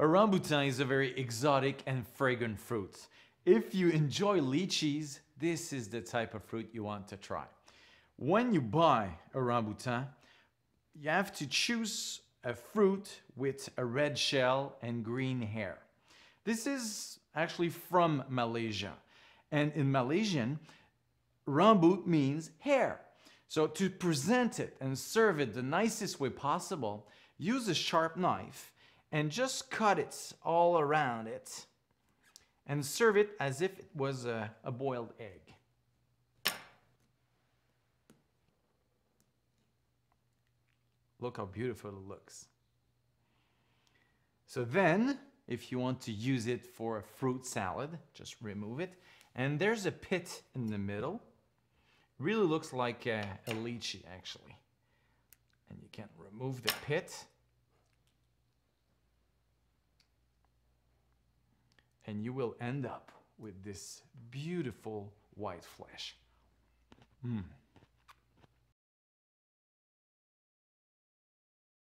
A rambutan is a very exotic and fragrant fruit. If you enjoy lychees, this is the type of fruit you want to try. When you buy a rambutan, you have to choose a fruit with a red shell and green hair. This is actually from Malaysia. And in Malaysian, rambut means hair. So to present it and serve it the nicest way possible, use a sharp knife and just cut it all around it and serve it as if it was a, a boiled egg. Look how beautiful it looks. So then, if you want to use it for a fruit salad, just remove it. And there's a pit in the middle. Really looks like a, a lychee, actually. And you can remove the pit. And you will end up with this beautiful white flesh. Mm.